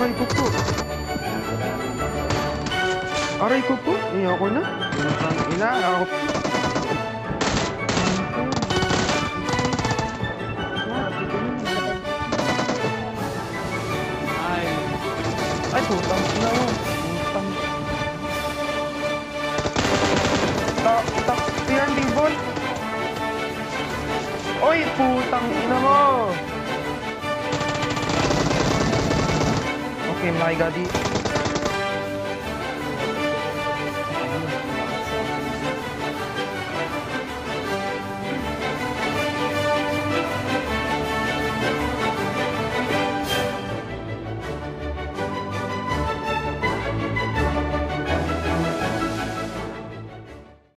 Aray ko po. Aray ko po. Ako na. Ina. Ako. Ay, Ay, putang ina mo. Putang. Tak, tak, yan. Oy, putang ina mo. माई गादी।